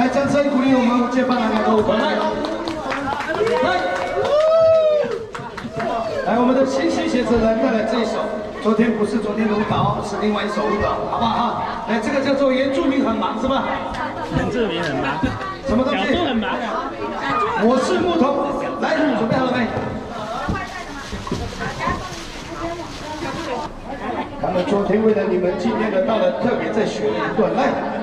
来，掌声鼓励我们接班人的舞团。来，来，来，我们的星星先生来带来这一首。昨天不是昨天的舞蹈，是另外一首舞蹈，好不好哈？来，这个叫做原住民很忙是吧？原住民很忙，什么东西？很忙。我是牧童，来，准备好了没？他们昨天为了你们今天的到了，特别再学了一段，来。